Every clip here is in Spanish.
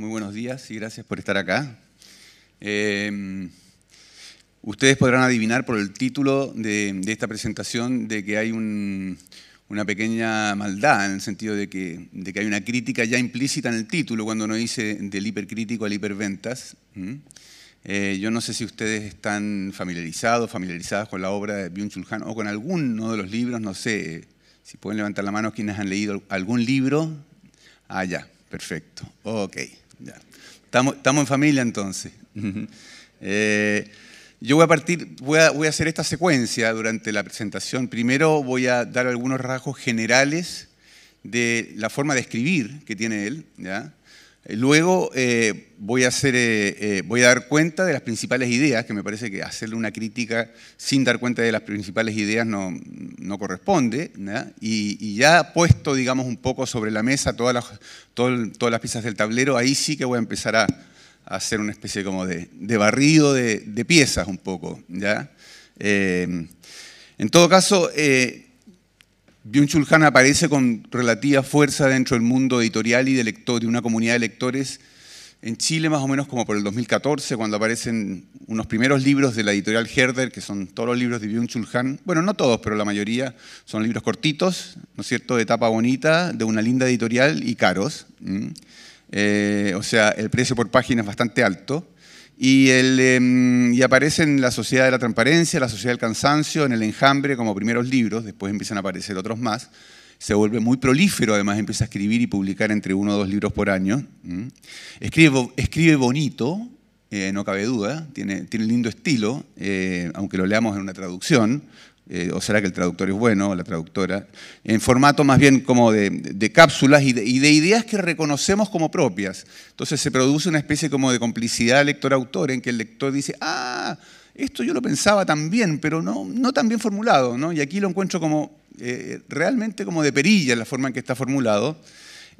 muy buenos días y gracias por estar acá. Eh, ustedes podrán adivinar por el título de, esta presentación de que hay una pequeña maldad en el sentido de que, hay una crítica ya implícita en el título cuando uno dice del hipercrítico al hiperventas. Eh, yo no sé si ustedes están familiarizados, familiarizadas con la obra de Byung-Chul Han o con alguno de los libros, no sé si pueden levantar la mano quienes han leído algún libro. Ah, ya, perfecto. Ok, ya. Estamos, en familia entonces. Eh, yo voy a partir, voy a, voy a, hacer esta secuencia durante la presentación. Primero voy a dar algunos rasgos generales de la forma de escribir que tiene él, ¿ya? Eh, luego eh, voy, a hacer, eh, voy a dar cuenta de las principales ideas, que me parece que hacerle una crítica sin dar cuenta de las principales ideas no, no corresponde. Y, ya puesto, digamos, un poco sobre la mesa todas las, todas las piezas del tablero, ahí sí que voy a empezar a, hacer una especie como de, de barrido de, de, piezas un poco. ¿ya? en todo caso, Byung-Chul aparece con relativa fuerza dentro del mundo editorial y de, lector, una comunidad de lectores en Chile más o menos como por el 2014, cuando aparecen unos primeros libros de la editorial Herder, que son todos los libros de Byung-Chul Han. Bueno, no todos, pero la mayoría son libros cortitos, ¿no es cierto?, de tapa bonita, de una linda editorial y caros. Eh, o sea, el precio por página es bastante alto. Y, el, em, y, aparece en La Sociedad de la Transparencia, La Sociedad del Cansancio, en El Enjambre como primeros libros, después empiezan a aparecer otros más. Se vuelve muy prolífero, además empieza a escribir y publicar entre uno o dos libros por año. Escribe, escribe bonito, eh, no cabe duda, tiene, tiene lindo estilo, eh, aunque lo leamos en una traducción. Eh, o será que el traductor es bueno, o la traductora, en formato más bien como de, cápsulas y de, ideas que reconocemos como propias. Entonces se produce una especie como de complicidad lector-autor en que el lector dice, ah, esto yo lo pensaba también, pero no, no tan bien formulado, ¿no? Y aquí lo encuentro como eh, realmente como de perilla la forma en que está formulado,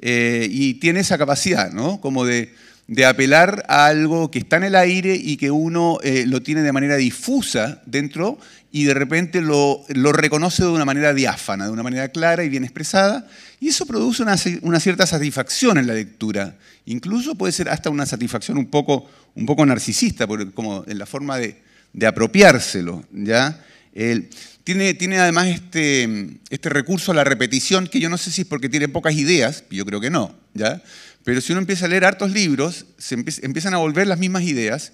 eh, y tiene esa capacidad, ¿no? Como de de apelar a algo que está en el aire y que uno eh, lo tiene de manera difusa dentro y de repente lo, lo, reconoce de una manera diáfana, de una manera clara y bien expresada, y eso produce una, una, cierta satisfacción en la lectura. Incluso puede ser hasta una satisfacción un poco, un poco narcisista, como en la forma de, de apropiárselo. ¿ya? El, tiene, tiene, además este, este recurso a la repetición, que yo no sé si es porque tiene pocas ideas, yo creo que no, ¿ya? Pero si uno empieza a leer hartos libros, se empiezan a volver las mismas ideas.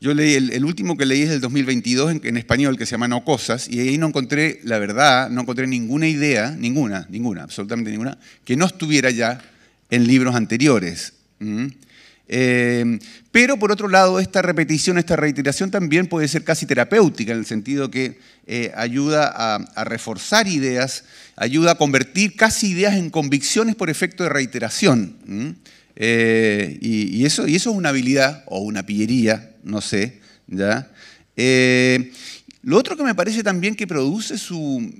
Yo leí, el, último que leí es del 2022 en, español, que se llama No Cosas, y ahí no encontré, la verdad, no encontré ninguna idea, ninguna, ninguna, absolutamente ninguna, que no estuviera ya en libros anteriores. Eh, pero por otro lado, esta repetición, esta reiteración también puede ser casi terapéutica, en el sentido que eh, ayuda a, reforzar ideas, ayuda a convertir casi ideas en convicciones por efecto de reiteración. Eh, y, eso, es una habilidad o una pillería, no sé. ¿ya? lo otro que me parece también que produce su,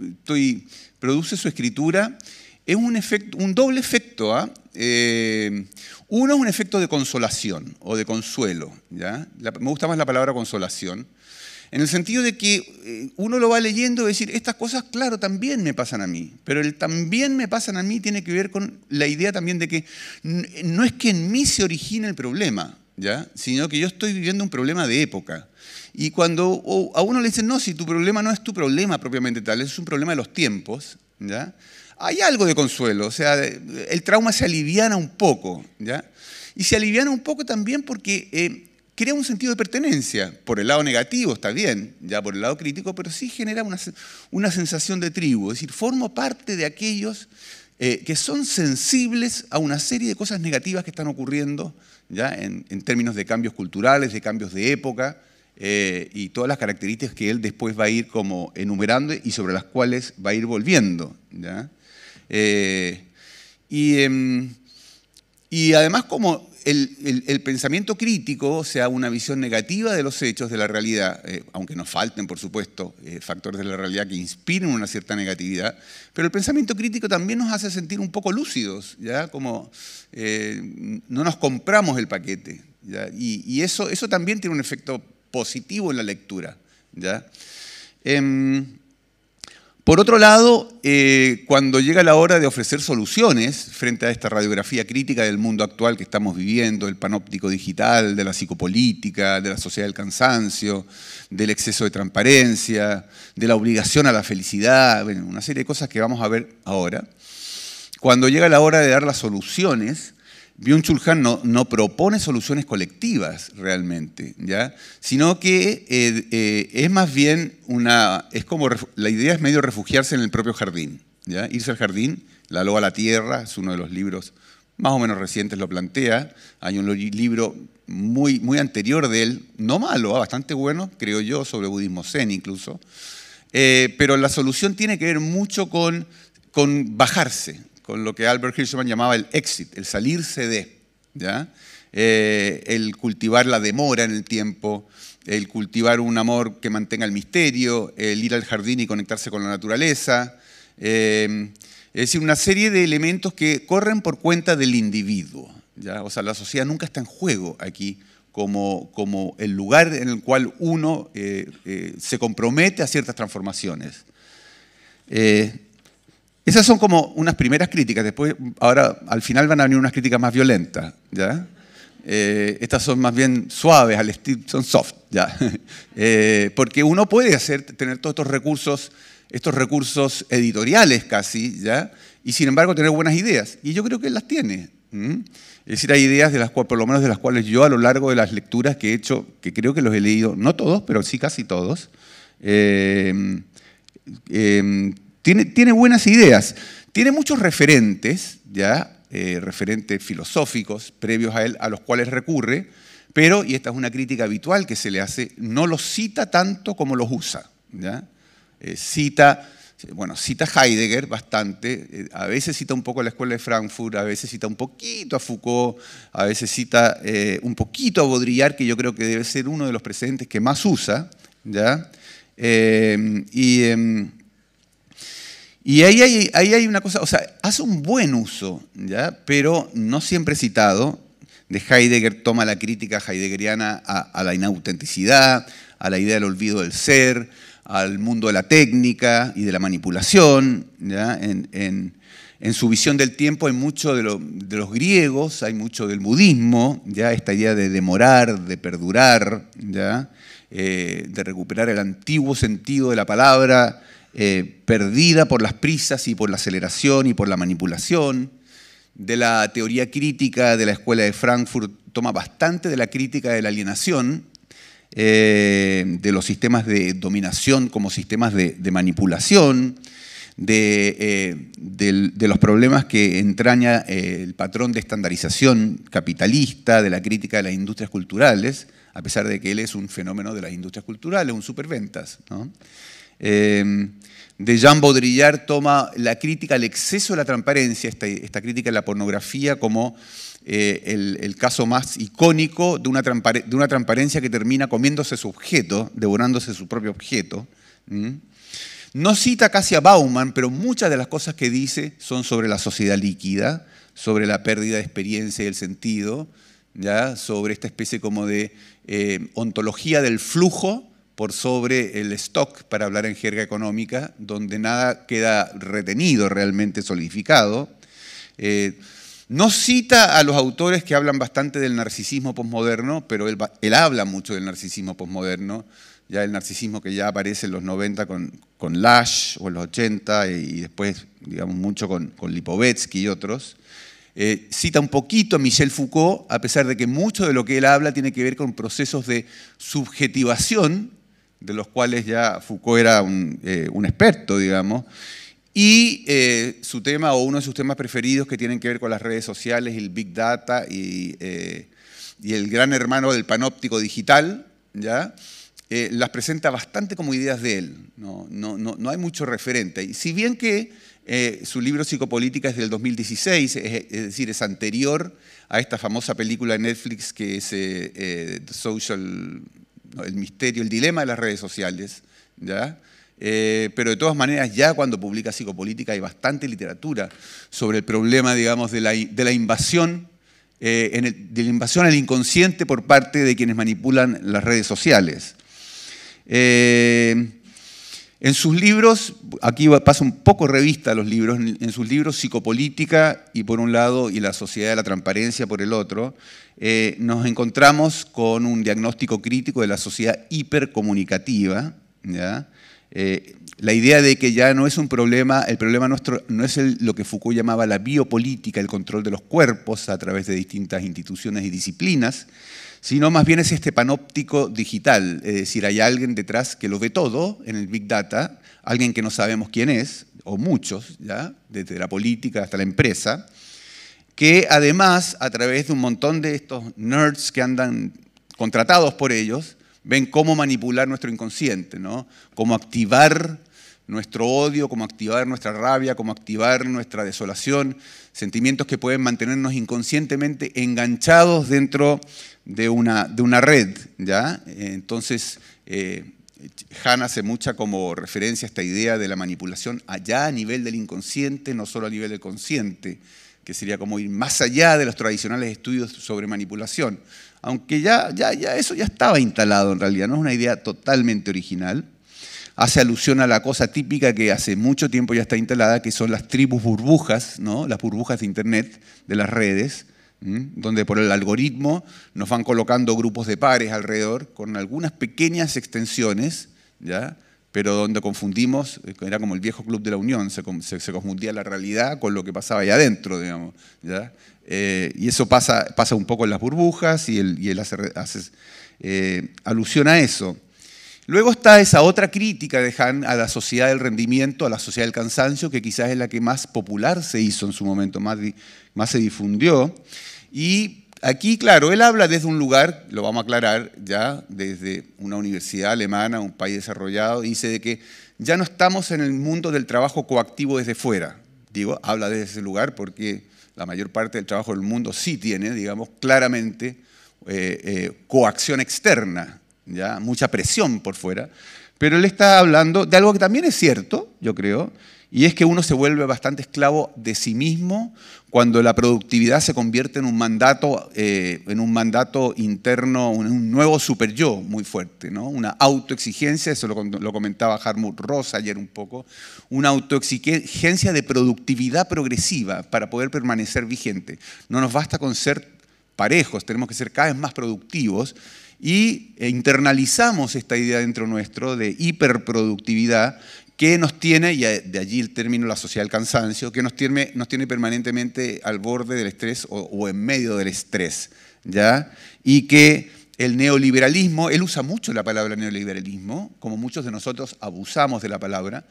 produce su escritura es un, doble efecto. ¿ah? Eh, uno es un efecto de consolación o de consuelo. ¿ya? me gusta más la palabra consolación. En el sentido de que eh, uno lo va leyendo y decir, estas cosas, claro, también me pasan a mí. Pero el también me pasan a mí tiene que ver con la idea también de que no es que en mí se origine el problema, sino que yo estoy viviendo un problema de época. Y cuando a uno le dicen, no, si tu problema no es tu problema propiamente tal, es un problema de los tiempos, ¿ya? Hay algo de consuelo, o sea, el trauma se aliviana un poco, ¿ya? Y se aliviana un poco también porque eh, crea un sentido de pertenencia, por el lado negativo está bien, ya por el lado crítico, pero sí genera una, una sensación de tribu, es decir, formo parte de aquellos eh, que son sensibles a una serie de cosas negativas que están ocurriendo, ya en, términos de cambios culturales, de cambios de época, eh, y todas las características que él después va a ir como enumerando y sobre las cuales va a ir volviendo. ¿ya? Eh, em, y, además como el, pensamiento crítico, o sea, una visión negativa de los hechos, de la realidad, eh, aunque nos falten, por supuesto, eh, factores de la realidad que inspiren una cierta negatividad, pero el pensamiento crítico también nos hace sentir un poco lúcidos, ¿ya? Como no nos compramos el paquete, Y, eso, eso también tiene un efecto positivo en la lectura, ¿ya? Por otro lado, eh, cuando llega la hora de ofrecer soluciones frente a esta radiografía crítica del mundo actual que estamos viviendo, el panóptico digital, de la psicopolítica, de la sociedad del cansancio, del exceso de transparencia, de la obligación a la felicidad, una serie de cosas que vamos a ver ahora, cuando llega la hora de dar las soluciones, Byung-Chul Han no, propone soluciones colectivas realmente, ¿ya? sino que eh, eh, es más bien una, es como, la idea es medio refugiarse en el propio jardín, ¿ya? irse al jardín, La Loa a la Tierra, es uno de los libros más o menos recientes, lo plantea, hay un libro muy, muy anterior de él, no malo, ¿ah? bastante bueno, creo yo, sobre budismo zen incluso, eh, pero la solución tiene que ver mucho con, con bajarse, con lo que Albert Hirschman llamaba el exit, el salirse de, ¿ya? Eh, el cultivar la demora en el tiempo, el cultivar un amor que mantenga el misterio, el ir al jardín y conectarse con la naturaleza. Eh, es decir, una serie de elementos que corren por cuenta del individuo. ¿ya? O sea, la sociedad nunca está en juego aquí como, como el lugar en el cual uno eh, se compromete a ciertas transformaciones. Esas son como unas primeras críticas. Después, ahora, al final van a venir unas críticas más violentas, ¿ya? Eh, estas son más bien suaves, al son soft, ¿ya? Eh, porque uno puede tener todos estos recursos, estos recursos editoriales casi, ¿ya? Y sin embargo tener buenas ideas. Y yo creo que él las tiene. Es decir, hay ideas de las cuales, por lo menos de las cuales yo a lo largo de las lecturas que he hecho, que creo que los he leído, no todos, pero sí casi todos, eh, tiene, buenas ideas, tiene muchos referentes, ya, eh, referentes filosóficos previos a él, a los cuales recurre, pero, y esta es una crítica habitual que se le hace, no los cita tanto como los usa. ¿ya? Eh, cita, bueno, cita Heidegger bastante, eh, a veces cita un poco a la Escuela de Frankfurt, a veces cita un poquito a Foucault, a veces cita un poquito a Baudrillard, que yo creo que debe ser uno de los precedentes que más usa. ¿ya? y em, y ahí hay, ahí hay, una cosa, o sea, hace un buen uso, ¿ya? pero no siempre citado, de Heidegger toma la crítica heideggeriana a, la inautenticidad, a la idea del olvido del ser, al mundo de la técnica y de la manipulación. ¿ya? En, su visión del tiempo hay mucho de, los griegos, hay mucho del budismo, ¿ya? esta idea de demorar, de perdurar, ¿ya? Eh, de recuperar el antiguo sentido de la palabra eh, perdida por las prisas y por la aceleración y por la manipulación. De la teoría crítica de la Escuela de Frankfurt toma bastante de la crítica de la alienación, eh, de los sistemas de dominación como sistemas de, manipulación, eh, de, los problemas que entraña el patrón de estandarización capitalista, de la crítica de las industrias culturales, a pesar de que él es un fenómeno de las industrias culturales, un superventas. ¿no? De Jean Baudrillard toma la crítica al exceso de la transparencia, esta, crítica a la pornografía como eh, el, caso más icónico de una, transparencia que termina comiéndose su objeto, devorándose su propio objeto. No cita casi a Bauman, pero muchas de las cosas que dice son sobre la sociedad líquida, sobre la pérdida de experiencia y el sentido, ¿ya? sobre esta especie como de eh, ontología del flujo por sobre el stock, para hablar en jerga económica, donde nada queda retenido realmente solidificado. Eh, no cita a los autores que hablan bastante del narcisismo posmoderno, pero él, habla mucho del narcisismo posmoderno, ya el narcisismo que ya aparece en los 90 con, con Lash o en los 80 y, después, digamos, mucho con, con Lipovetsky y otros. Eh, cita un poquito a Michel Foucault, a pesar de que mucho de lo que él habla tiene que ver con procesos de subjetivación de los cuales ya Foucault era un, eh, experto, digamos, y eh, su tema o uno de sus temas preferidos que tienen que ver con las redes sociales, el Big Data y, eh, el gran hermano del panóptico digital, ¿ya? las presenta bastante como ideas de él, no, no, no, hay mucho referente. Y si bien que su libro Psicopolítica es del 2016, es, decir, es anterior a esta famosa película de Netflix que es The El misterio, el dilema de las redes sociales, ¿ya? Eh, pero de todas maneras ya cuando publica psicopolítica hay bastante literatura sobre el problema, digamos, de la, de la invasión, eh, de la invasión al inconsciente por parte de quienes manipulan las redes sociales. Eh, En sus libros, aquí pasa un poco revista los libros, en sus libros Psicopolítica y por un lado y La Sociedad de la Transparencia por el otro, eh, nos encontramos con un diagnóstico crítico de la sociedad hipercomunicativa. Eh, la idea de que ya no es un problema, el problema nuestro no es lo que Foucault llamaba la biopolítica, el control de los cuerpos a través de distintas instituciones y disciplinas, sino más bien es este panóptico digital, es decir, hay alguien detrás que lo ve todo en el Big Data, alguien que no sabemos quién es, o muchos, ¿ya? desde la política hasta la empresa, que además, a través de un montón de estos nerds que andan contratados por ellos, ven cómo manipular nuestro inconsciente, ¿no? cómo activar nuestro odio, cómo activar nuestra rabia, cómo activar nuestra desolación, sentimientos que pueden mantenernos inconscientemente enganchados dentro de una, de una red. ¿ya? Entonces, eh, Han hace mucha como referencia a esta idea de la manipulación allá a nivel del inconsciente, no solo a nivel del consciente, que sería como ir más allá de los tradicionales estudios sobre manipulación. Aunque ya, ya, ya eso ya estaba instalado en realidad, no es una idea totalmente original hace alusión a la cosa típica que hace mucho tiempo ya está instalada, que son las tribus burbujas, ¿no? las burbujas de Internet, de las redes, donde por el algoritmo nos van colocando grupos de pares alrededor con algunas pequeñas extensiones, ¿ya? pero donde confundimos, era como el viejo club de la Unión, se, confundía la realidad con lo que pasaba ahí adentro, digamos. ¿ya? Eh, y eso pasa, pasa un poco en las burbujas y él, hace, eh, alusión a eso. Luego está esa otra crítica de Han a la sociedad del rendimiento, a la sociedad del cansancio, que quizás es la que más popular se hizo en su momento, más, más se difundió. Y aquí, claro, él habla desde un lugar, lo vamos a aclarar ya, desde una universidad alemana, un país desarrollado, dice de que ya no estamos en el mundo del trabajo coactivo desde fuera. Digo, habla desde ese lugar porque la mayor parte del trabajo del mundo sí tiene, digamos, claramente eh, eh, coacción externa, ¿ya? mucha presión por fuera, pero él está hablando de algo que también es cierto, yo creo, y es que uno se vuelve bastante esclavo de sí mismo cuando la productividad se convierte en un mandato, eh, en un mandato interno, un nuevo super yo muy fuerte, ¿no? una autoexigencia, eso lo, lo comentaba Harmut Ross ayer un poco, una autoexigencia de productividad progresiva para poder permanecer vigente. No nos basta con ser parejos, tenemos que ser cada vez más productivos y internalizamos esta idea dentro nuestro de hiperproductividad que nos tiene, y de allí el término la sociedad del cansancio, que nos tiene, nos tiene permanentemente al borde del estrés o, en medio del estrés, ¿ya? Y que el neoliberalismo, él usa mucho la palabra neoliberalismo, como muchos de nosotros abusamos de la palabra,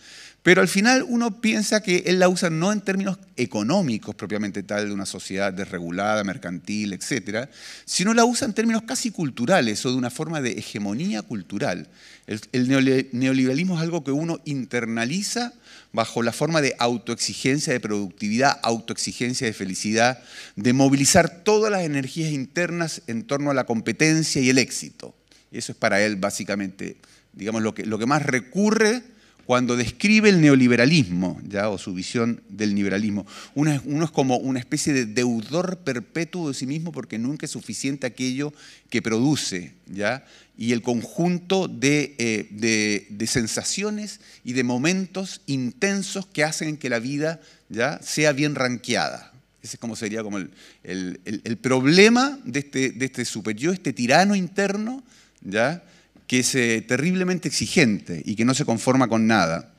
pero al final uno piensa que él la usa no en términos económicos propiamente tal de una sociedad desregulada, mercantil, etcétera, sino la usa en términos casi culturales o de una forma de hegemonía cultural. El, neoliberalismo es algo que uno internaliza bajo la forma de autoexigencia de productividad, autoexigencia de felicidad, de movilizar todas las energías internas en torno a la competencia y el éxito. Eso es para él básicamente, digamos, lo que, lo que más recurre cuando describe el neoliberalismo, ¿ya? o su visión del liberalismo. Uno es, como una especie de deudor perpetuo de sí mismo porque nunca es suficiente aquello que produce, ¿ya? y el conjunto de, eh, sensaciones y de momentos intensos que hacen que la vida ¿ya? sea bien ranqueada. Ese es como sería como el, problema de este, de este superior, este tirano interno, ¿ya? Que es eh, terriblemente exigente y que no se conforma con nada.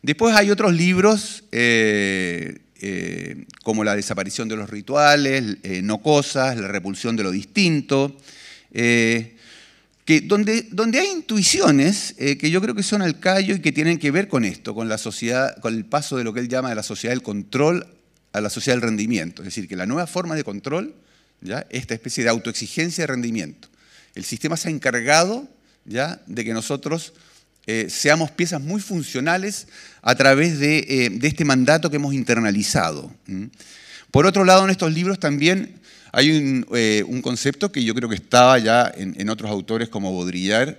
Después hay otros libros, eh, eh, como La desaparición de los rituales, No cosas, La repulsión de lo distinto, que donde, donde, hay intuiciones que yo creo que son al callo y que tienen que ver con esto, con la sociedad, con el paso de lo que él llama de la sociedad del control a la sociedad del rendimiento. Es decir, que la nueva forma de control, ¿ya? esta especie de autoexigencia de rendimiento. El sistema se ha encargado ya de que nosotros eh, seamos piezas muy funcionales a través de, eh, este mandato que hemos internalizado. Por otro lado, en estos libros también hay eh, un, concepto que yo creo que estaba ya en, otros autores como Baudrillard,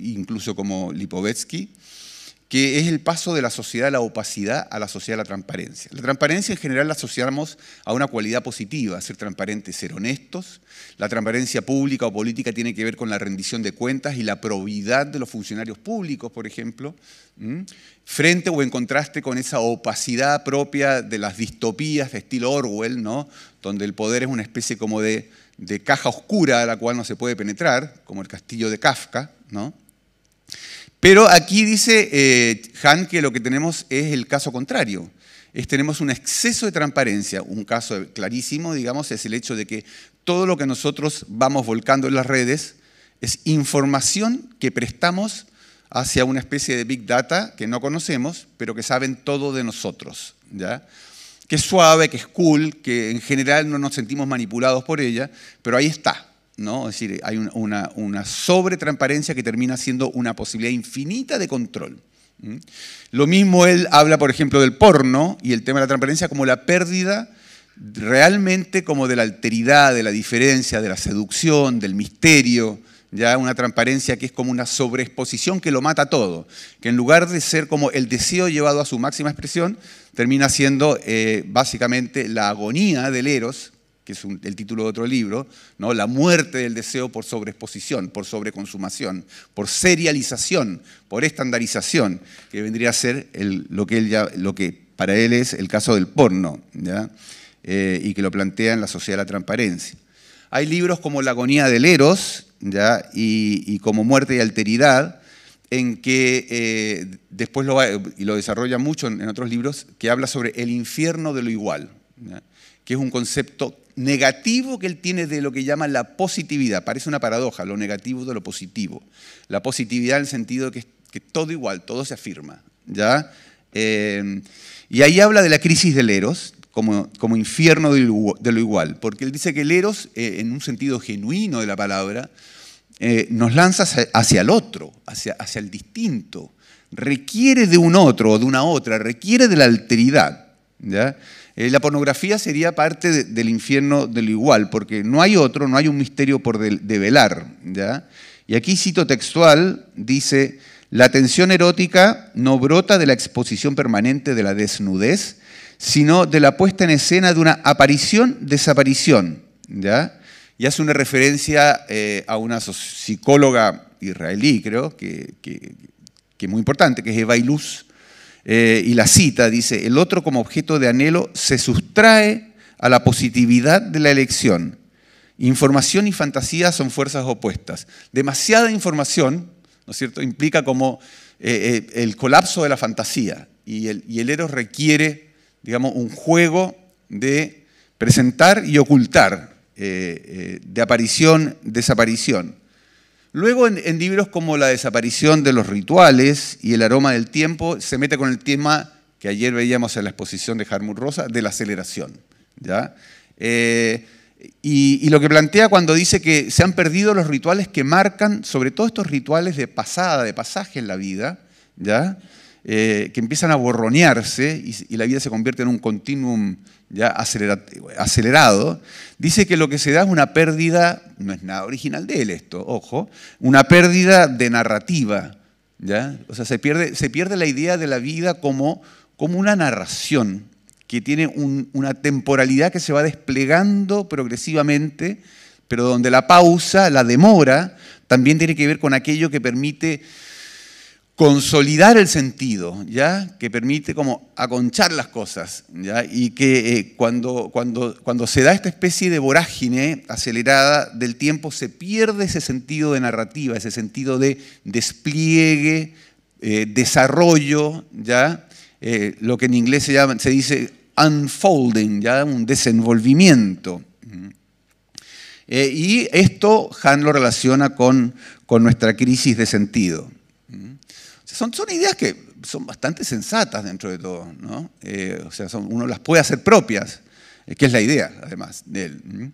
incluso como Lipovetsky, que es el paso de la sociedad de la opacidad a la sociedad de la transparencia. La transparencia en general la asociamos a una cualidad positiva, ser transparentes, ser honestos. La transparencia pública o política tiene que ver con la rendición de cuentas y la probidad de los funcionarios públicos, por ejemplo, frente o en contraste con esa opacidad propia de las distopías de estilo Orwell, ¿no? donde el poder es una especie como de, de caja oscura a la cual no se puede penetrar, como el castillo de Kafka, ¿no? Pero aquí dice eh, Han que lo que tenemos es el caso contrario. Es, tenemos un exceso de transparencia. Un caso clarísimo, digamos, es el hecho de que todo lo que nosotros vamos volcando en las redes es información que prestamos hacia una especie de big data que no conocemos, pero que saben todo de nosotros. ¿ya? Que es suave, que es cool, que en general no nos sentimos manipulados por ella, pero ahí está. ¿No? Es decir, hay una, una sobretransparencia que termina siendo una posibilidad infinita de control. Lo mismo él habla, por ejemplo, del porno y el tema de la transparencia como la pérdida realmente como de la alteridad, de la diferencia, de la seducción, del misterio, ya una transparencia que es como una sobreexposición que lo mata todo, que en lugar de ser como el deseo llevado a su máxima expresión, termina siendo eh, básicamente la agonía del eros, que es el título de otro libro, ¿no? la muerte del deseo por sobreexposición, por sobreconsumación, por serialización, por estandarización, que vendría a ser lo, que él ya, lo que para él es el caso del porno, ¿ya? Eh, y que lo plantea en la sociedad de la transparencia. Hay libros como La agonía del Eros ¿ya? Y, como Muerte y Alteridad, en que eh, después lo y lo desarrolla mucho en, otros libros, que habla sobre el infierno de lo igual, que es un concepto negativo que él tiene de lo que llama la positividad. Parece una paradoja, lo negativo de lo positivo. La positividad en el sentido de que, que todo igual, todo se afirma. ¿ya? Eh, y ahí habla de la crisis del Eros, como, como infierno de lo, igual, porque él dice que el Eros, eh, en un sentido genuino de la palabra, eh, nos lanza hacia, el otro, hacia, hacia el distinto, requiere de un otro o de una otra, requiere de la alteridad. ¿ya? Eh, la pornografía sería parte del infierno de lo igual, porque no hay otro, no hay un misterio por develar. ¿ya? Y aquí cito textual, dice, la tensión erótica no brota de la exposición permanente de la desnudez, sino de la puesta en escena de una aparición-desaparición. ¿ya? Y hace una referencia eh, a una psicóloga israelí, creo, que, es muy importante, que es Eva Iluz, eh, y la cita dice, el otro como objeto de anhelo se sustrae a la positividad de la elección. Información y fantasía son fuerzas opuestas. Demasiada información, ¿no es cierto?, implica como eh, eh, el colapso de la fantasía y el, y el Eros requiere, digamos, un juego de presentar y ocultar, de aparición, desaparición. Luego en, libros como La desaparición de los rituales y El aroma del tiempo se mete con el tema que ayer veíamos en la exposición de Harmut Rosa, de la aceleración. ¿ya? Eh, y, lo que plantea cuando dice que se han perdido los rituales que marcan, sobre todo estos rituales de pasada, de pasaje en la vida, ¿ya? Eh, que empiezan a borronearse y, la vida se convierte en un continuum ya acelerado, dice que lo que se da es una pérdida, no es nada original de él esto, ojo, una pérdida de narrativa. ¿ya? O sea, se pierde, se pierde la idea de la vida como, como una narración que tiene una temporalidad que se va desplegando progresivamente, pero donde la pausa, la demora, también tiene que ver con aquello que permite consolidar el sentido, ¿ya? que permite como aconchar las cosas, ¿ya? y que eh, cuando, cuando, cuando se da esta especie de vorágine acelerada del tiempo, se pierde ese sentido de narrativa, ese sentido de despliegue, eh, desarrollo, ¿ya? Eh, lo que en inglés se, llama, se dice unfolding, ¿ya? un desenvolvimiento. y esto Han lo relaciona con, con nuestra crisis de sentido. Son, son ideas que son bastante sensatas dentro de todo, ¿no? Eh, o sea, uno las puede hacer propias, eh, que es la idea, además, de él.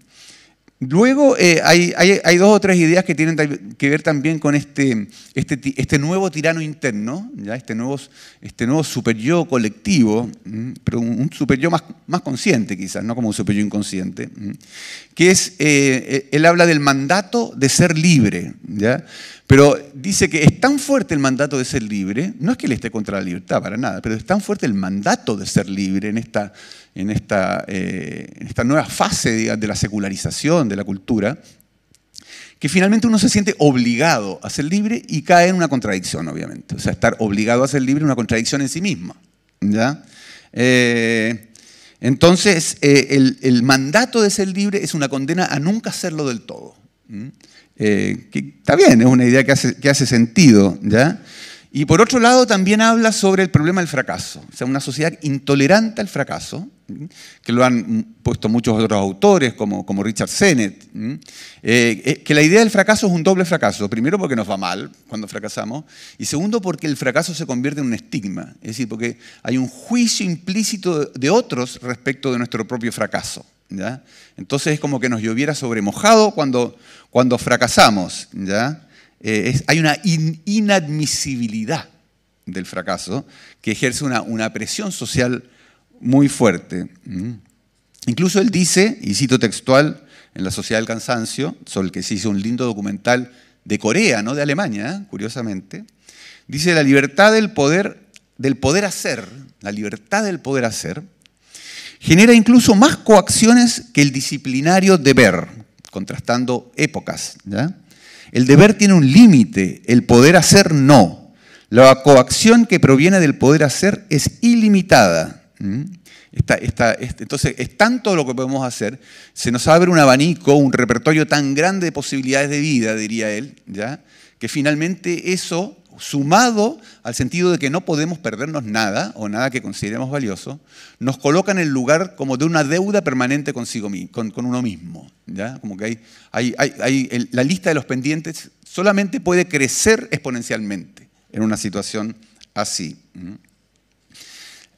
Luego eh, hay, dos o tres ideas que tienen que ver también con este, este, este nuevo tirano interno, ¿ya? Este, nuevo, este super yo colectivo, pero un super yo más, consciente quizás, no como un super yo inconsciente, que es, él habla del mandato de ser libre. ¿ya? Pero dice que es tan fuerte el mandato de ser libre, no es que él esté contra la libertad, para nada, pero es tan fuerte el mandato de ser libre en esta, en esta, eh, en esta nueva fase de la secularización de la cultura, que finalmente uno se siente obligado a ser libre y cae en una contradicción, obviamente. O sea, estar obligado a ser libre es una contradicción en sí misma. ¿ya? Eh, entonces, eh, el, mandato de ser libre es una condena a nunca serlo del todo. Que está bien, es una idea que hace, que hace sentido, ¿ya? Y por otro lado también habla sobre el problema del fracaso, o sea, una sociedad intolerante al fracaso, que lo han puesto muchos otros autores, como, como Richard Sennett, eh, eh, que la idea del fracaso es un doble fracaso. Primero porque nos va mal cuando fracasamos, y segundo porque el fracaso se convierte en un estigma, es decir, porque hay un juicio implícito de otros respecto de nuestro propio fracaso. ¿ya? Entonces es como que nos lloviera sobre mojado cuando, cuando fracasamos. ¿ya? Eh, hay una inadmisibilidad del fracaso que ejerce una, presión social muy fuerte. Incluso él dice, y cito textual, en La Sociedad del Cansancio, sobre el que se hizo un lindo documental de Corea, no de Alemania, ¿eh? curiosamente, dice la libertad del poder, del poder hacer, la libertad del poder hacer, genera incluso más coacciones que el disciplinario deber, contrastando épocas. ¿ya? El deber tiene un límite, el poder hacer no. La coacción que proviene del poder hacer es ilimitada. entonces, es tanto lo que podemos hacer, se nos abre un abanico, un repertorio tan grande de posibilidades de vida, diría él, ¿ya? que finalmente eso sumado al sentido de que no podemos perdernos nada o nada que consideremos valioso, nos coloca en el lugar como de una deuda permanente consigo, con, uno mismo. ¿ya? Como que hay, la lista de los pendientes solamente puede crecer exponencialmente en una situación así.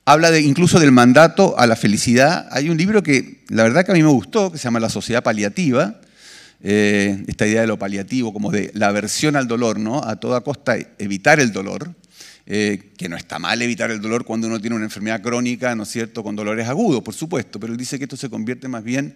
Habla de, incluso del mandato a la felicidad. Hay un libro que la verdad que a mí me gustó, que se llama La Sociedad Paliativa, eh, esta idea de lo paliativo, como de la aversión al dolor, ¿no? A toda costa evitar el dolor, eh, que no está mal evitar el dolor cuando uno tiene una enfermedad crónica, ¿no es cierto?, con dolores agudos, por supuesto, pero él dice que esto se convierte más bien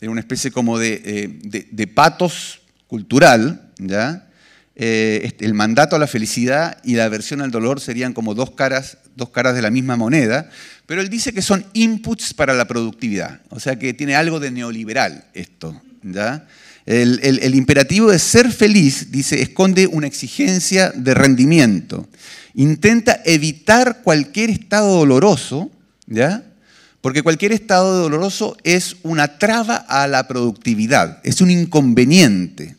en una especie como de, eh, patos cultural, ¿ya? Este, el mandato a la felicidad y la aversión al dolor serían como dos caras, dos caras de la misma moneda, pero él dice que son inputs para la productividad, o sea que tiene algo de neoliberal esto, ¿ya? El, imperativo de ser feliz, dice, esconde una exigencia de rendimiento. Intenta evitar cualquier estado doloroso, ¿ya? Porque cualquier estado doloroso es una traba a la productividad, es un inconveniente.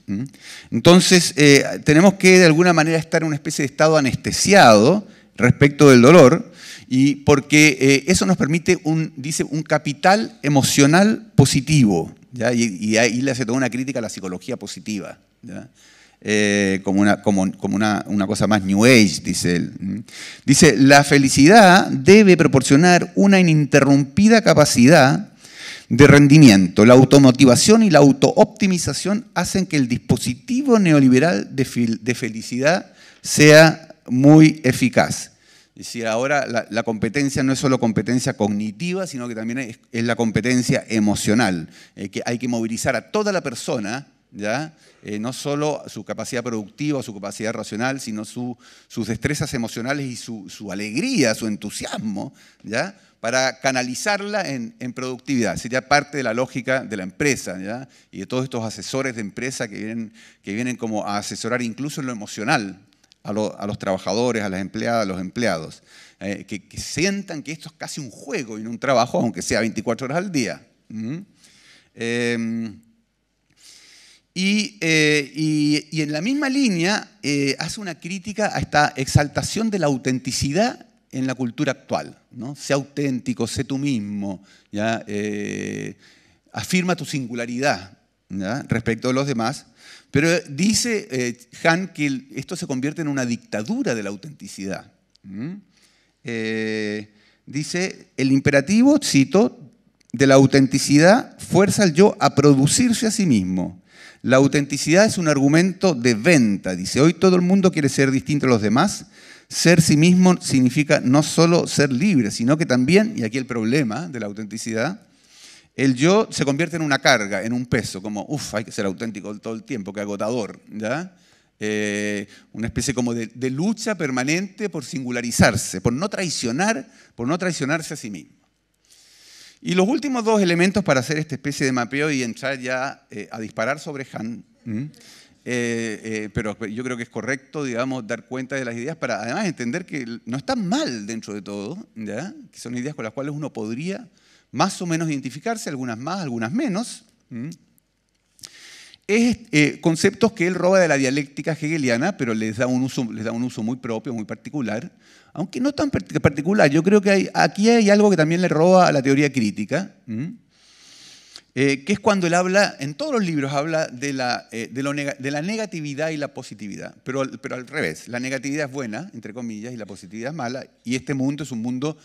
Entonces, eh, tenemos que de alguna manera estar en una especie de estado anestesiado respecto del dolor, y porque eh, eso nos permite un, dice, un capital emocional positivo. Y, ahí le hace toda una crítica a la psicología positiva, eh, como, una, cosa más New Age, dice él. Dice, la felicidad debe proporcionar una ininterrumpida capacidad de rendimiento. La automotivación y la autooptimización hacen que el dispositivo neoliberal de felicidad sea muy eficaz. Es decir, ahora la, competencia no es solo competencia cognitiva, sino que también es, la competencia emocional, eh, que hay que movilizar a toda la persona, ¿ya? Eh, no solo su capacidad productiva su capacidad racional, sino sus destrezas emocionales y su, alegría, su entusiasmo, ¿ya? para canalizarla en, productividad. Sería parte de la lógica de la empresa ¿ya? y de todos estos asesores de empresa que vienen, que vienen como a asesorar incluso en lo emocional a, los trabajadores, a las empleadas, a los empleados, eh, que, sientan que esto es casi un juego y no un trabajo, aunque sea 24 horas al día. Em, eh, y, en la misma línea eh, hace una crítica a esta exaltación de la autenticidad en la cultura actual. ¿no? Sé auténtico, sé tú mismo, ¿ya? afirma tu singularidad respecto a los demás. Pero dice eh, Han que esto se convierte en una dictadura de la autenticidad. Eh, dice, el imperativo, cito, de la autenticidad fuerza al yo a producirse a sí mismo. La autenticidad es un argumento de venta. Dice, hoy todo el mundo quiere ser distinto a los demás. Ser sí mismo significa no solo ser libre, sino que también, y aquí el problema de la autenticidad, el yo se convierte en una carga, en un peso, como, uff, hay que ser auténtico todo el tiempo, que agotador, ¿ya? Eh, una especie como de, lucha permanente por singularizarse, por no traicionar, por no traicionarse a sí mismo. Y los últimos dos elementos para hacer esta especie de mapeo y entrar ya eh, a disparar sobre Han, eh, pero yo creo que es correcto, digamos, dar cuenta de las ideas para además entender que no están mal dentro de todo, ¿ya? que son ideas con las cuales uno podría más o menos identificarse, algunas más, algunas menos es eh, conceptos que él roba de la dialéctica hegeliana, pero les da un uso, les da un uso muy propio, muy particular, aunque no tan particular. Yo creo que aquí hay algo que también le roba a la teoría crítica, eh, que es cuando él habla, en todos los libros habla de la, eh, de, la negatividad y la positividad, pero, pero, al revés, la negatividad es buena, entre comillas, y la positividad es mala, y este mundo es un mundo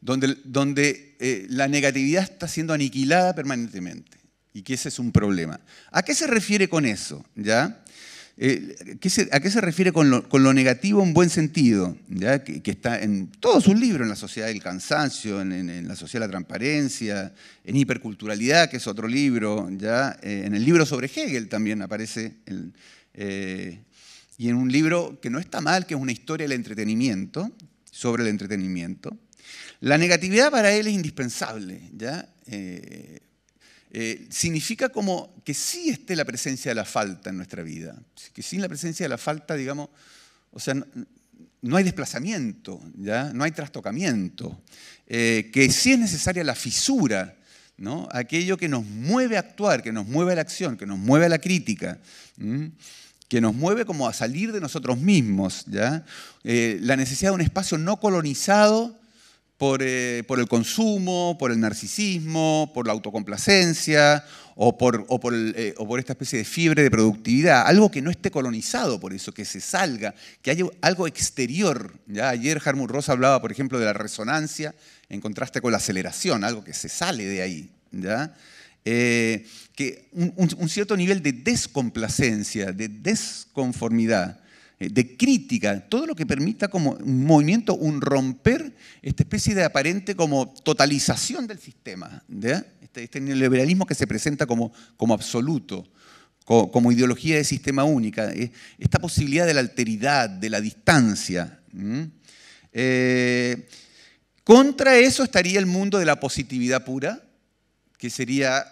donde, donde la negatividad está siendo aniquilada permanentemente y que ese es un problema. ¿A qué se refiere con eso? ¿Ya? Eh, ¿A qué se refiere con lo, negativo en buen sentido? Que, está en todos sus libros, en la sociedad del cansancio, en, la sociedad de la transparencia, en hiperculturalidad, que es otro libro, ¿ya? Eh, en el libro sobre Hegel también aparece, eh, y en un libro que no está mal, que es una historia del entretenimiento, sobre el entretenimiento. La negatividad para él es indispensable, ¿ya? Eh, significa como que sí esté la presencia de la falta en nuestra vida, que sin la presencia de la falta, digamos, o sea, no, hay desplazamiento, ¿ya? no hay trastocamiento, eh, que sí es necesaria la fisura, ¿no? aquello que nos mueve a actuar, que nos mueve a la acción, que nos mueve a la crítica. que nos mueve como a salir de nosotros mismos. Eh, la necesidad de un espacio no colonizado eh, por, el consumo, por el narcisismo, por la autocomplacencia o por, eh, o por, esta especie de fiebre de productividad. Algo que no esté colonizado por eso, que se salga, que haya algo exterior. ¿ya? Ayer Harmut Ross hablaba, por ejemplo, de la resonancia en contraste con la aceleración, algo que se sale de ahí. ¿ya? Eh, que un, cierto nivel de descomplacencia, de desconformidad, de crítica, todo lo que permita como un movimiento, un romper esta especie de aparente como totalización del sistema, este, este, neoliberalismo que se presenta como, como absoluto, como, ideología de sistema única, eh, esta posibilidad de la alteridad, de la distancia. Eh, contra eso estaría el mundo de la positividad pura, que sería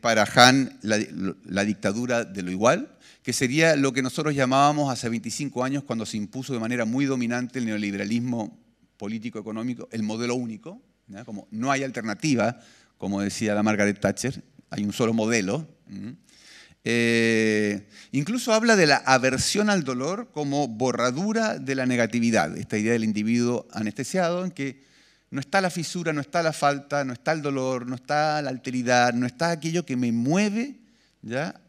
para Han la dictadura de lo igual, que sería lo que nosotros llamábamos hace 25 años cuando se impuso de manera muy dominante el neoliberalismo político-económico, el modelo único, como no hay alternativa, como decía la Margaret Thatcher, hay un solo modelo. Eh, incluso habla de la aversión al dolor como borradura de la negatividad, esta idea del individuo anestesiado en que no está la fisura, no está la falta, no está el dolor, no está la alteridad, no está aquello que me mueve ¿ya?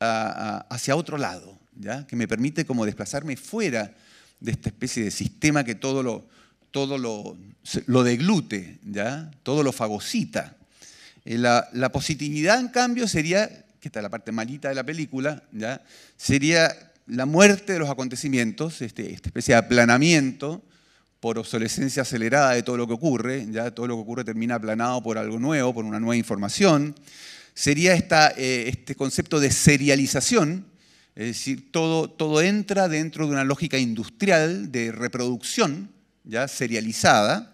hacia otro lado, ¿ya? que me permite como desplazarme fuera de esta especie de sistema que todo lo, todo lo, deglute, ¿ya? todo lo fagocita. Eh, la, la, positividad, en cambio, sería, que está la parte malita de la película, ¿ya? sería la muerte de los acontecimientos, este, esta especie de aplanamiento por obsolescencia acelerada de todo lo que ocurre, ya todo lo que ocurre termina aplanado por algo nuevo, por una nueva información. Sería eh, este concepto de serialización, es decir, todo, todo entra dentro de una lógica industrial de reproducción, ya serializada,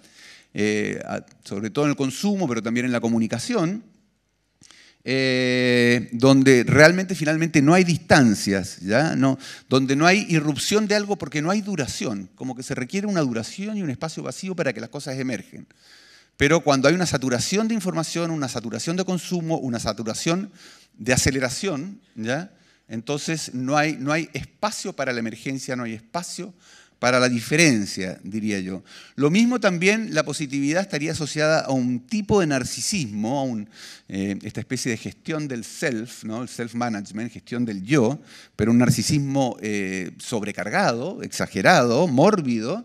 eh, sobre todo en el consumo, pero también en la comunicación, eh, donde realmente finalmente no hay distancias, ¿ya? No, donde no hay irrupción de algo porque no hay duración, como que se requiere una duración y un espacio vacío para que las cosas emergen. Pero cuando hay una saturación de información, una saturación de consumo, una saturación de aceleración, ¿ya? entonces no hay, no hay espacio para la emergencia, no hay espacio para la diferencia, diría yo. Lo mismo también la positividad estaría asociada a un tipo de narcisismo, a eh, esta especie de gestión del self, ¿no? el self-management, gestión del yo, pero un narcisismo eh, sobrecargado, exagerado, mórbido.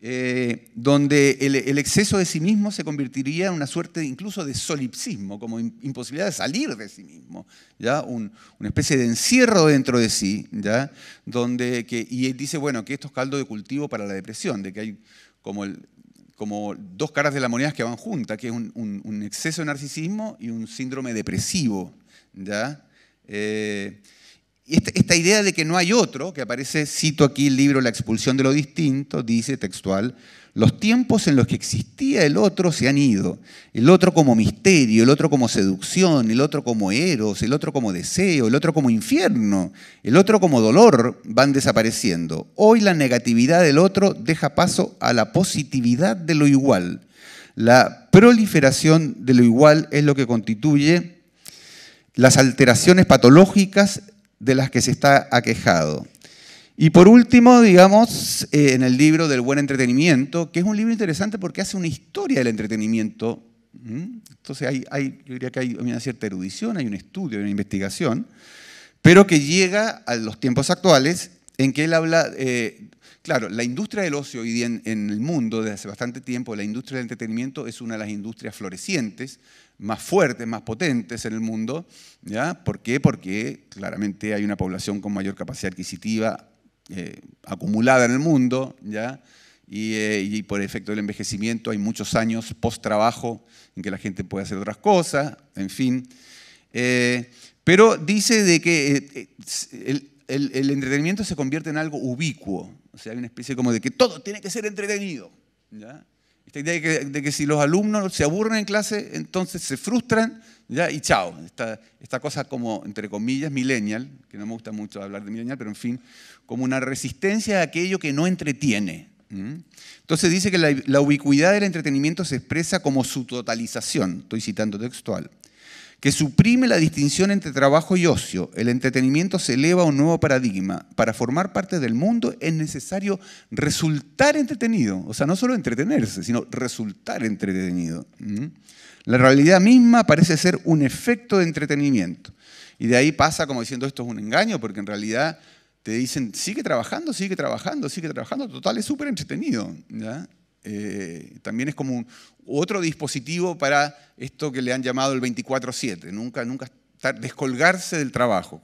Eh, donde el, exceso de sí mismo se convertiría en una suerte incluso de solipsismo, como imposibilidad de salir de sí mismo, ¿ya? una especie de encierro dentro de sí, ¿ya? Donde y él dice, bueno, que esto es caldo de cultivo para la depresión, de que hay como, como dos caras de la moneda que van juntas, que es un, exceso de narcisismo y un síndrome depresivo. ¿ya? Eh, esta, esta, idea de que no hay otro, que aparece, cito aquí el libro La expulsión de lo distinto, dice textual, los tiempos en los que existía el otro se han ido. El otro como misterio, el otro como seducción, el otro como eros, el otro como deseo, el otro como infierno, el otro como dolor van desapareciendo. Hoy la negatividad del otro deja paso a la positividad de lo igual. La proliferación de lo igual es lo que constituye las alteraciones patológicas de las que se está aquejado. Y por último, digamos, eh, en el libro del buen entretenimiento, que es un libro interesante porque hace una historia del entretenimiento. Entonces, hay, yo diría que hay una cierta erudición, hay un estudio, hay una investigación, pero que llega a los tiempos actuales en que él habla, eh, claro, la industria del ocio hoy día en, en, el mundo, desde hace bastante tiempo, la industria del entretenimiento es una de las industrias florecientes, más fuertes, más potentes en el mundo. ¿ya? ¿Por qué? Porque claramente hay una población con mayor capacidad adquisitiva eh, acumulada en el mundo, ¿ya? Eh, y, por efecto del envejecimiento hay muchos años post-trabajo en que la gente puede hacer otras cosas, en fin. Eh, pero dice de que el, entretenimiento se convierte en algo ubicuo, o sea, hay una especie como de que todo tiene que ser entretenido. ¿ya? Esta idea de que, de que, si los alumnos se aburren en clase, entonces se frustran ¿ya? y chao. Esta, esta cosa como, entre comillas, millennial, que no me gusta mucho hablar de millennial, pero en fin, como una resistencia a aquello que no entretiene. Entonces dice que la, ubicuidad del entretenimiento se expresa como su totalización, estoy citando textual, que suprime la distinción entre trabajo y ocio. El entretenimiento se eleva a un nuevo paradigma. Para formar parte del mundo es necesario resultar entretenido, o sea, no solo entretenerse, sino resultar entretenido. La realidad misma parece ser un efecto de entretenimiento. Y de ahí pasa como diciendo esto es un engaño, porque en realidad te dicen, sigue trabajando, sigue trabajando, sigue trabajando, total, es súper entretenido. Eh, también es como otro dispositivo para esto que le han llamado el 24-7, nunca, nunca descolgarse del trabajo,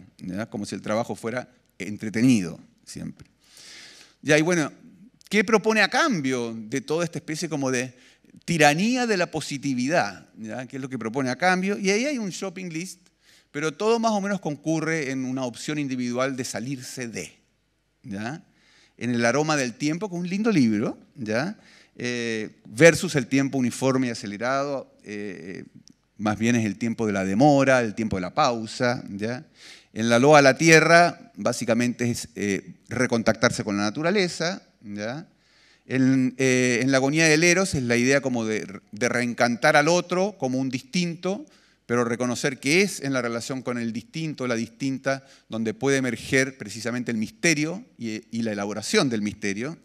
como si el trabajo fuera entretenido siempre. Ya, y bueno, ¿qué propone a cambio de toda esta especie como de tiranía de la positividad? ¿Qué es lo que propone a cambio? Y ahí hay un shopping list pero todo más o menos concurre en una opción individual de salirse de. En el aroma del tiempo, con un lindo libro. Eh, versus el tiempo uniforme y acelerado, eh, más bien es el tiempo de la demora, el tiempo de la pausa. En la loa a la tierra, básicamente es eh, recontactarse con la naturaleza. En, la agonía del Eros es la idea como de, reencantar al otro como un distinto, pero reconocer que es en la relación con el distinto, la distinta, donde puede emerger precisamente el misterio y, la elaboración del misterio.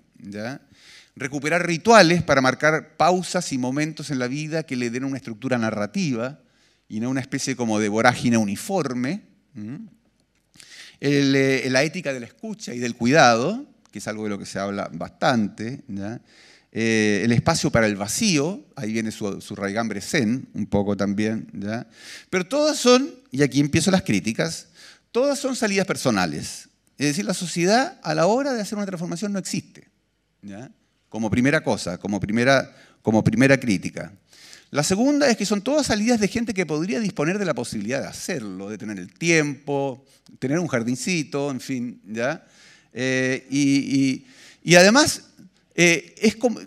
Recuperar rituales para marcar pausas y momentos en la vida que le den una estructura narrativa y no una especie como de vorágine uniforme. Eh, la ética de la escucha y del cuidado, que es algo de lo que se habla bastante. Eh, el espacio para el vacío, ahí viene su, su raigambre zen, un poco también, ¿ya? Pero todas son, y aquí empiezo las críticas, todas son salidas personales. Es decir, la sociedad a la hora de hacer una transformación no existe, ¿ya? Como primera cosa, como primera, como primera crítica. La segunda es que son todas salidas de gente que podría disponer de la posibilidad de hacerlo, de tener el tiempo, tener un jardincito, en fin, ¿ya? Eh, y, además eh, es como,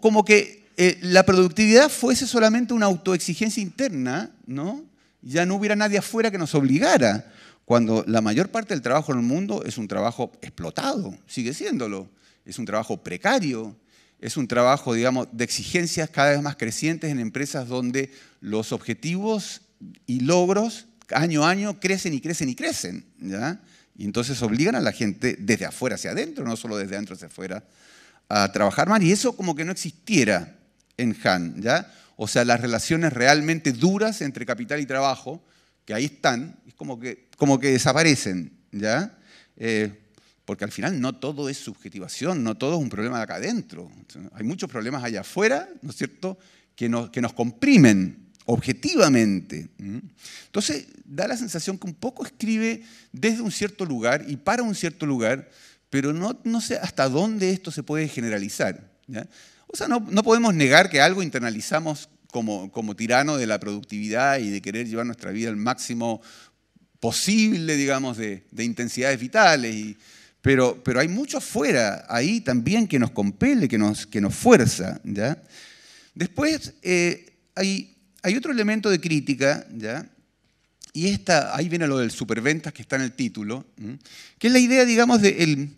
como, que eh, la productividad fuese solamente una autoexigencia interna, ¿no? Ya no hubiera nadie afuera que nos obligara, cuando la mayor parte del trabajo en el mundo es un trabajo explotado, sigue siéndolo, es un trabajo precario, es un trabajo, digamos, de exigencias cada vez más crecientes en empresas donde los objetivos y logros año a año crecen y crecen y crecen, ¿ya? Y entonces obligan a la gente desde afuera hacia adentro, no solo desde adentro hacia afuera, a trabajar más y eso como que no existiera en Han, ¿ya? O sea, las relaciones realmente duras entre capital y trabajo, que ahí están, es como que, como que desaparecen, ¿ya? Eh, porque al final no todo es subjetivación, no todo es un problema de acá adentro. Hay muchos problemas allá afuera, ¿no es cierto?, que nos, que nos comprimen objetivamente. Entonces, da la sensación que un poco escribe desde un cierto lugar y para un cierto lugar, pero no, no sé hasta dónde esto se puede generalizar. O sea, no, no, podemos negar que algo internalizamos como, como tirano de la productividad y de querer llevar nuestra vida al máximo posible, digamos, de, intensidades vitales. Pero, pero hay mucho afuera ahí también que nos compele, que nos, que nos fuerza. ¿ya? Después eh, hay, hay, otro elemento de crítica, ¿ya? y esta, ahí viene lo del superventas que está en el título, que es la idea, digamos, de... Él,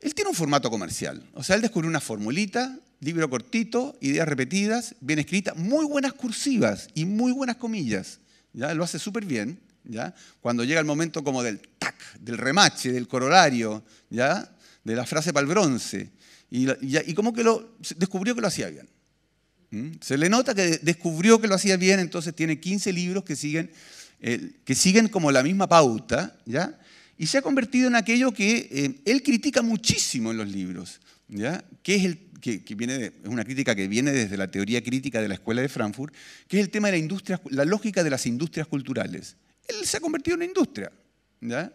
él tiene un formato comercial. O sea, él descubrió una formulita, libro cortito, ideas repetidas, bien escritas, muy buenas cursivas y muy buenas comillas. ¿ya? Lo hace súper bien. ¿Ya? Cuando llega el momento como del tac, del remache, del corolario, ¿ya? de la frase para el bronce. Y, y, como que lo, descubrió que lo hacía bien. Se le nota que descubrió que lo hacía bien, entonces tiene 15 libros que siguen, eh, que siguen como la misma pauta, ¿ya? y se ha convertido en aquello que eh, él critica muchísimo en los libros, ¿ya? que es el que, viene es una crítica que viene desde la teoría crítica de la Escuela de Frankfurt, que es el tema de la, industria, la lógica de las industrias culturales. Él se ha convertido en una industria, ¿ya?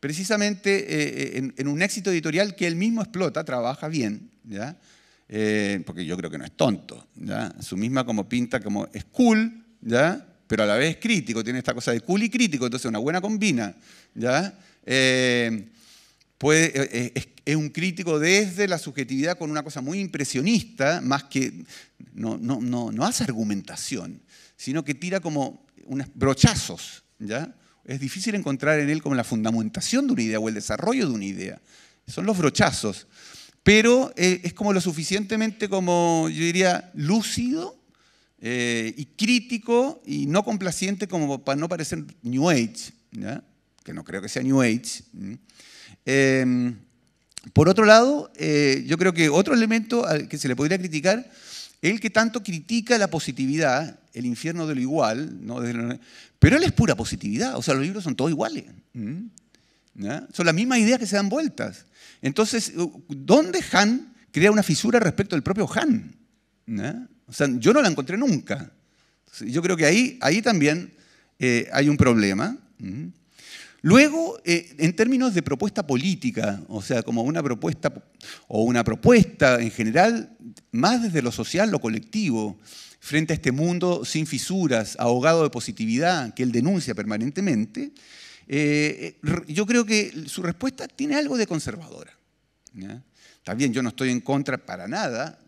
precisamente eh, eh, en, un éxito editorial que él mismo explota, trabaja bien, ¿ya? Eh, porque yo creo que no es tonto. ¿ya? Su misma como pinta como es cool, ¿ya? pero a la vez es crítico, tiene esta cosa de cool y crítico, entonces una buena combina. ¿ya? puede, eh, es, un crítico desde la subjetividad con una cosa muy impresionista, más que no, no, no, no hace argumentación, sino que tira como unos brochazos. ¿Ya? Es difícil encontrar en él como la fundamentación de una idea o el desarrollo de una idea. Son los brochazos. Pero eh, es como lo suficientemente, como yo diría, lúcido y crítico y no complaciente como para no parecer New Age, que no creo que sea New Age. Em, por otro lado, eh, yo creo que otro elemento que se le podría criticar el que tanto critica la positividad, el infierno de lo igual, pero él es pura positividad, o sea, los libros son todos iguales. Son las mismas ideas que se dan vueltas. Entonces, ¿dónde Han crea una fisura respecto del propio Han? O sea, yo no la encontré nunca. Yo creo que ahí, ahí también eh, hay un problema. Luego, eh, en términos de propuesta política, o sea, como una propuesta o una propuesta en general, más desde lo social, lo colectivo, frente a este mundo sin fisuras, ahogado de positividad que él denuncia permanentemente, eh, yo creo que su respuesta tiene algo de conservadora. También yo no estoy en contra para nada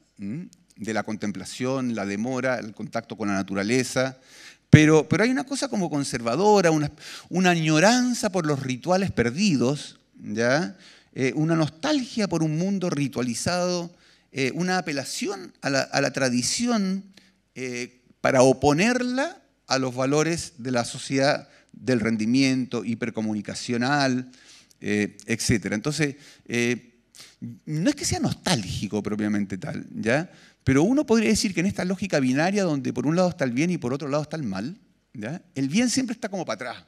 de la contemplación, la demora, el contacto con la naturaleza, pero, hay una cosa como conservadora, una, añoranza por los rituales perdidos, ¿ya? Eh, una nostalgia por un mundo ritualizado, eh, una apelación a la, tradición eh, para oponerla a los valores de la sociedad del rendimiento hipercomunicacional, etc. Entonces, no es que sea nostálgico propiamente tal, ¿ya? Pero uno podría decir que en esta lógica binaria, donde por un lado está el bien y por otro lado está el mal, el bien siempre está como para atrás.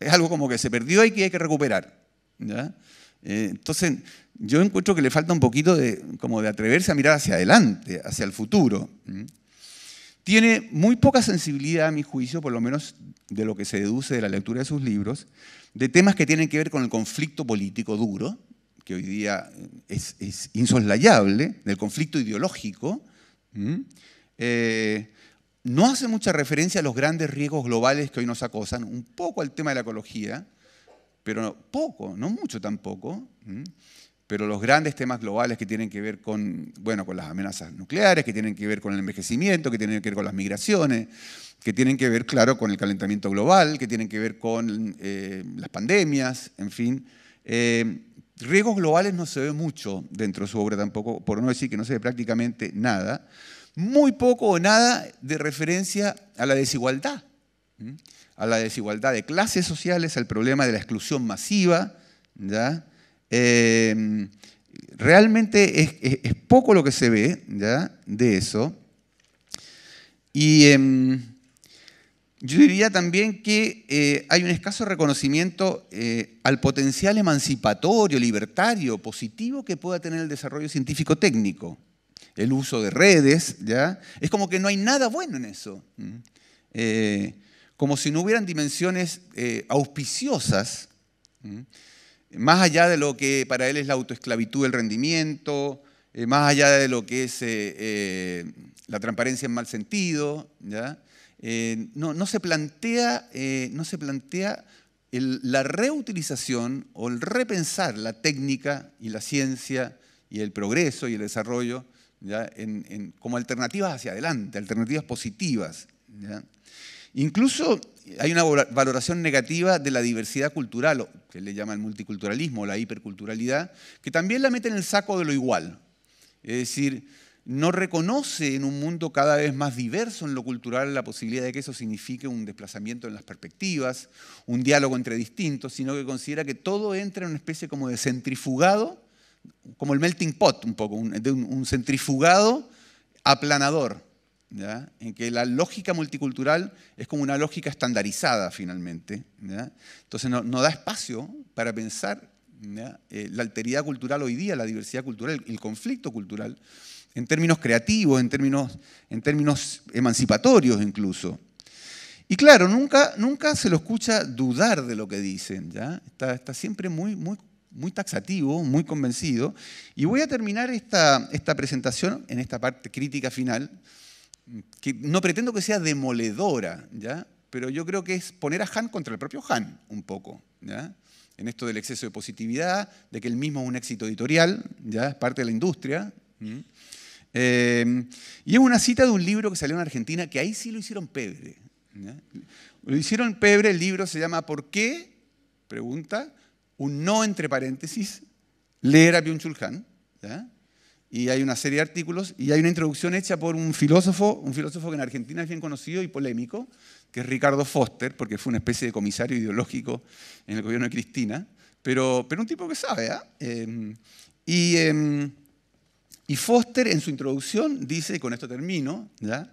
Es algo como que se perdió y que hay que recuperar. Eh, entonces, yo encuentro que le falta un poquito de, como de atreverse a mirar hacia adelante, hacia el futuro. Tiene muy poca sensibilidad, a mi juicio, por lo menos de lo que se deduce de la lectura de sus libros, de temas que tienen que ver con el conflicto político duro, que hoy día es, es insoslayable, del conflicto ideológico, ¿Mm? Eh, no hace mucha referencia a los grandes riesgos globales que hoy nos acosan, un poco al tema de la ecología, pero poco, no mucho tampoco, ¿Mm? pero los grandes temas globales que tienen que ver con, bueno, con las amenazas nucleares, que tienen que ver con el envejecimiento, que tienen que ver con las migraciones, que tienen que ver, claro, con el calentamiento global, que tienen que ver con eh, las pandemias, en fin. Eh, Riesgos globales no se ve mucho dentro de su obra tampoco, por no decir que no se ve prácticamente nada. Muy poco o nada de referencia a la desigualdad, a la desigualdad de clases sociales, al problema de la exclusión masiva. ¿ya? Eh, realmente es, poco lo que se ve ¿ya? de eso. Y em, yo diría también que eh, hay un escaso reconocimiento eh, al potencial emancipatorio, libertario, positivo que pueda tener el desarrollo científico-técnico. El uso de redes, ¿ya? Es como que no hay nada bueno en eso. Eh, como si no hubieran dimensiones auspiciosas, más allá de lo que para él es la autoesclavitud del rendimiento, más allá de lo que es la transparencia en mal sentido, ¿ya? Eh, no, se plantea, eh, no se plantea la reutilización o el repensar la técnica y la ciencia y el progreso y el desarrollo como alternativas hacia adelante, alternativas positivas. Incluso hay una valoración negativa de la diversidad cultural, que le llama el multiculturalismo, la hiperculturalidad, que también la mete en el saco de lo igual. Es decir, no reconoce en un mundo cada vez más diverso en lo cultural la posibilidad de que eso signifique un desplazamiento en las perspectivas, un diálogo entre distintos, sino que considera que todo entra en una especie como de centrifugado, como el melting pot un poco, un, centrifugado aplanador, en que la lógica multicultural es como una lógica estandarizada finalmente. Entonces no, da espacio para pensar eh, la alteridad cultural hoy día, la diversidad cultural, el conflicto cultural, en términos creativos, en términos, en términos emancipatorios incluso. Y claro, nunca, nunca se lo escucha dudar de lo que dicen, ¿ya? Está, está siempre muy, muy, muy taxativo, muy convencido. Y voy a terminar esta, esta presentación en esta parte crítica final, que no pretendo que sea demoledora, ¿ya? pero yo creo que es poner a Han contra el propio Han un poco. ¿ya? En esto del exceso de positividad, de que él mismo es un éxito editorial, ya es parte de la industria. Eh, y es una cita de un libro que salió en Argentina, que ahí sí lo hicieron pebre. Lo hicieron pebre, el libro se llama ¿Por qué? Pregunta, un no entre paréntesis, leer a Byung-Chul Han. Y hay una serie de artículos y hay una introducción hecha por un filósofo, un filósofo que en Argentina es bien conocido y polémico, que es Ricardo Foster, porque fue una especie de comisario ideológico en el gobierno de Cristina, pero, pero un tipo que sabe. ¿ah? Eh, y em, y Foster en su introducción dice, con esto termino, ¿ya?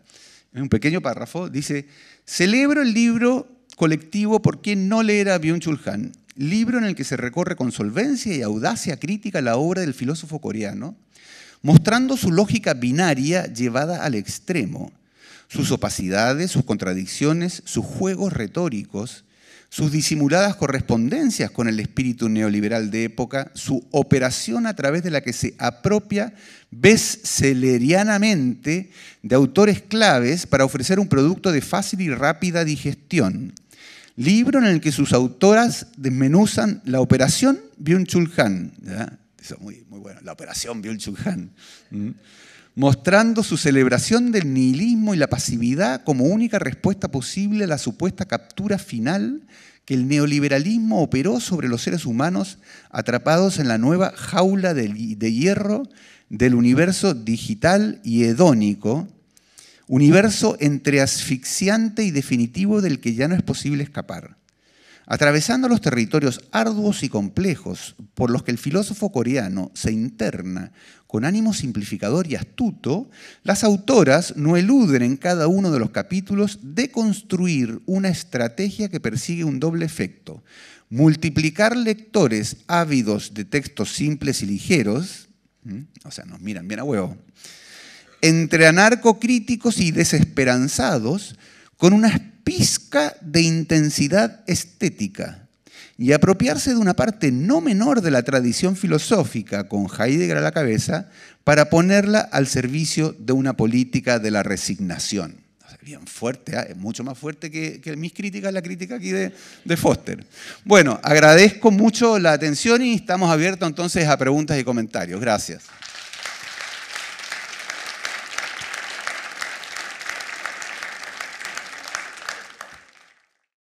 en un pequeño párrafo, dice, celebro el libro colectivo ¿Por qué no leer a Byung-Chul Han? Libro en el que se recorre con solvencia y audacia crítica la obra del filósofo coreano, mostrando su lógica binaria llevada al extremo, sus opacidades, sus contradicciones, sus juegos retóricos, sus disimuladas correspondencias con el espíritu neoliberal de época, su operación a través de la que se apropia bestsellerianamente de autores claves para ofrecer un producto de fácil y rápida digestión. Libro en el que sus autoras desmenuzan la operación Byung-Chul Han. Eso es muy, muy bueno, la operación Byung-Chul Han mostrando su celebración del nihilismo y la pasividad como única respuesta posible a la supuesta captura final que el neoliberalismo operó sobre los seres humanos atrapados en la nueva jaula de, hierro del universo digital y hedónico, universo entre asfixiante y definitivo del que ya no es posible escapar. Atravesando los territorios arduos y complejos por los que el filósofo coreano se interna con ánimo simplificador y astuto, las autoras no eluden en cada uno de los capítulos de construir una estrategia que persigue un doble efecto. Multiplicar lectores ávidos de textos simples y ligeros, o sea, nos miran bien a huevo, entre anarcocríticos y desesperanzados, con una pizca de intensidad estética y apropiarse de una parte no menor de la tradición filosófica con Heidegger a la cabeza para ponerla al servicio de una política de la resignación. Bien fuerte, ¿eh? mucho más fuerte que, mis críticas, la crítica aquí de Foster. Bueno, agradezco mucho la atención y estamos abiertos entonces a preguntas y comentarios. Gracias.